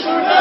Krishna.